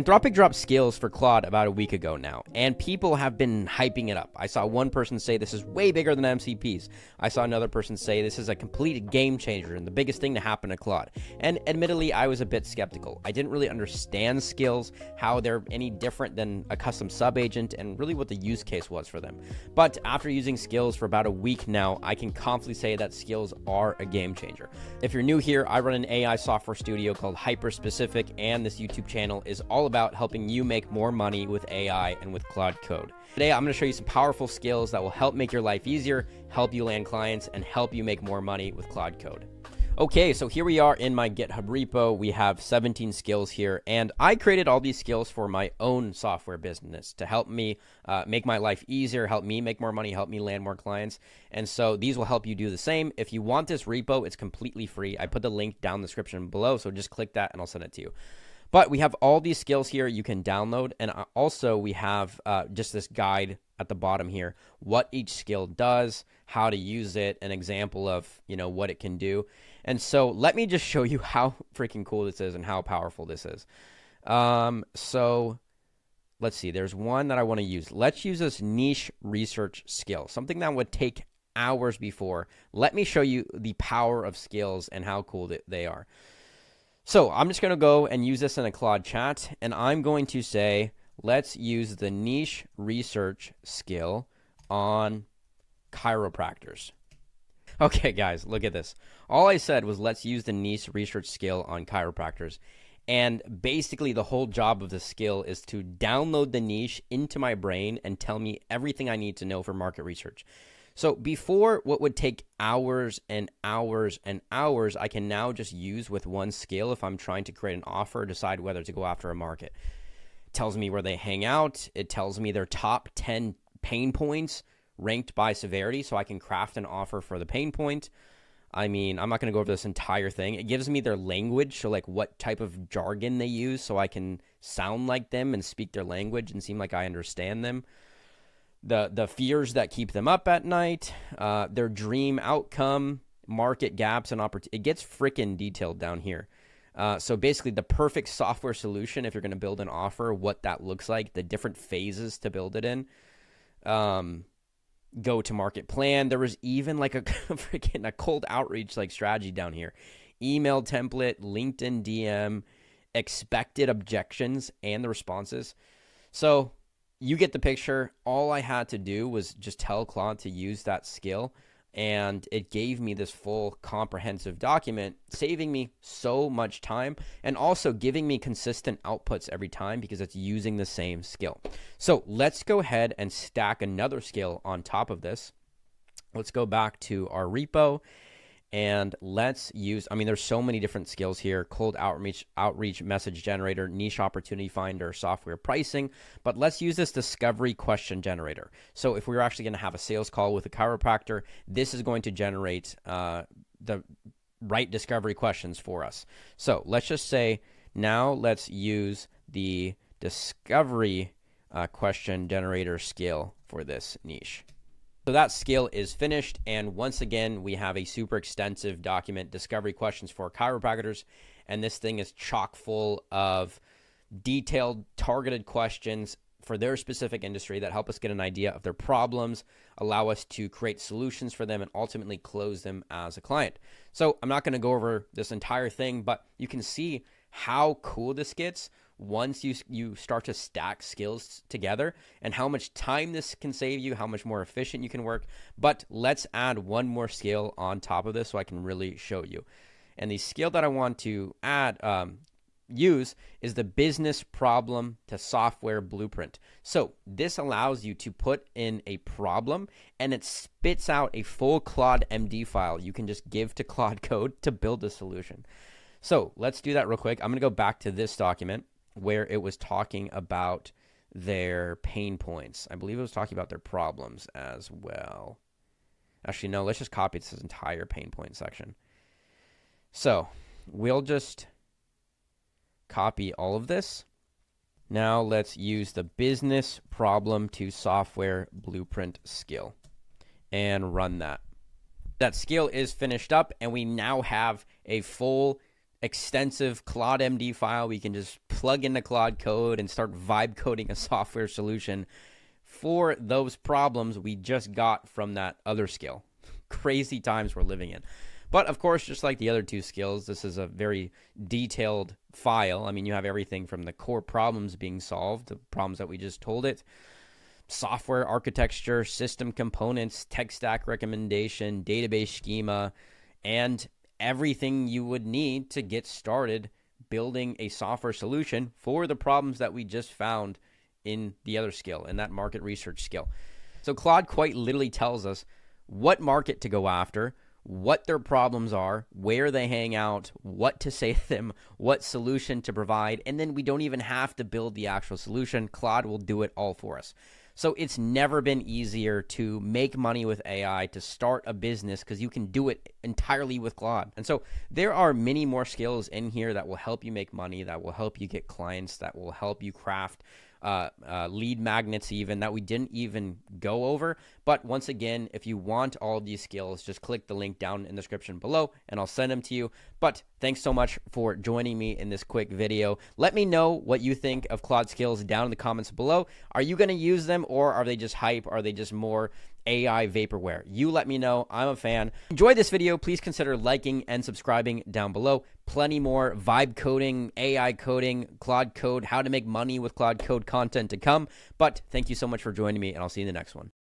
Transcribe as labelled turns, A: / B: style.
A: Anthropic dropped skills for Claude about a week ago now, and people have been hyping it up. I saw one person say this is way bigger than MCPs. I saw another person say this is a complete game changer and the biggest thing to happen to Claude. And admittedly, I was a bit skeptical. I didn't really understand skills, how they're any different than a custom sub agent, and really what the use case was for them. But after using skills for about a week now, I can confidently say that skills are a game changer. If you're new here, I run an AI software studio called Hyperspecific, and this YouTube channel is all about helping you make more money with AI and with Claude Code. Today, I'm going to show you some powerful skills that will help make your life easier, help you land clients, and help you make more money with Claude Code. Okay, so here we are in my GitHub repo. We have 17 skills here, and I created all these skills for my own software business to help me uh, make my life easier, help me make more money, help me land more clients. And so these will help you do the same. If you want this repo, it's completely free. I put the link down the description below, so just click that and I'll send it to you. But we have all these skills here you can download. And uh, also, we have uh, just this guide at the bottom here what each skill does, how to use it, an example of you know what it can do. And so let me just show you how freaking cool this is and how powerful this is. Um, so let's see. There's one that I want to use. Let's use this niche research skill, something that would take hours before. Let me show you the power of skills and how cool they are. So I'm just going to go and use this in a Claude chat, and I'm going to say, let's use the niche research skill on chiropractors. Okay, guys, look at this. All I said was let's use the niche research skill on chiropractors. And basically, the whole job of the skill is to download the niche into my brain and tell me everything I need to know for market research. So before what would take hours and hours and hours, I can now just use with one skill if I'm trying to create an offer, decide whether to go after a market. It tells me where they hang out. It tells me their top 10 pain points ranked by severity so I can craft an offer for the pain point. I mean, I'm not going to go over this entire thing. It gives me their language, so like what type of jargon they use so I can sound like them and speak their language and seem like I understand them the the fears that keep them up at night, uh, their dream outcome, market gaps and opportunity. It gets freaking detailed down here. Uh, so basically, the perfect software solution if you're going to build an offer, what that looks like, the different phases to build it in. Um, go to market plan. There was even like a freaking a cold outreach like strategy down here. Email template, LinkedIn DM, expected objections and the responses. So you get the picture. All I had to do was just tell Claude to use that skill, and it gave me this full comprehensive document, saving me so much time and also giving me consistent outputs every time because it's using the same skill. So let's go ahead and stack another skill on top of this. Let's go back to our repo and let's use i mean there's so many different skills here cold outreach outreach message generator niche opportunity finder software pricing but let's use this discovery question generator. So if we are actually going to have a sales call with a chiropractor this is going to generate uh, the right discovery questions for us. So let's just say now let's use the discovery uh, question generator skill for this niche so that skill is finished. And once again, we have a super extensive document, discovery questions for chiropractors. And this thing is chock full of detailed, targeted questions for their specific industry that help us get an idea of their problems, allow us to create solutions for them, and ultimately close them as a client. So I'm not going to go over this entire thing, but you can see how cool this gets once you you start to stack skills together and how much time this can save you, how much more efficient you can work. But let's add one more skill on top of this so I can really show you. And the skill that I want to add um, use is the business problem to software blueprint. So this allows you to put in a problem and it spits out a full Claude MD file you can just give to Claude Code to build a solution. So let's do that real quick. I'm going to go back to this document where it was talking about their pain points. I believe it was talking about their problems as well. Actually, no, let's just copy this entire pain point section. So we'll just copy all of this. Now let's use the business problem to software blueprint skill and run that. That skill is finished up and we now have a full extensive Claude MD file. We can just plug into Claude Code and start vibe coding a software solution for those problems we just got from that other skill. Crazy times we're living in. But of course, just like the other two skills, this is a very detailed file. I mean, you have everything from the core problems being solved, the problems that we just told it, software architecture, system components, tech stack recommendation, database schema, and everything you would need to get started building a software solution for the problems that we just found in the other skill, in that market research skill. So Claude quite literally tells us what market to go after, what their problems are, where they hang out, what to say to them, what solution to provide, and then we don't even have to build the actual solution. Claude will do it all for us. So it's never been easier to make money with AI, to start a business, because you can do it entirely with Claude. And so there are many more skills in here that will help you make money, that will help you get clients, that will help you craft uh, uh, lead magnets even that we didn't even go over. But once again, if you want all these skills, just click the link down in the description below and I'll send them to you. But thanks so much for joining me in this quick video. Let me know what you think of Claude skills down in the comments below. Are you going to use them or are they just hype? Are they just more AI vaporware. You let me know. I'm a fan. Enjoy this video. Please consider liking and subscribing down below. Plenty more vibe coding, AI coding, Claude Code, how to make money with Claude Code content to come. But thank you so much for joining me, and I'll see you in the next one.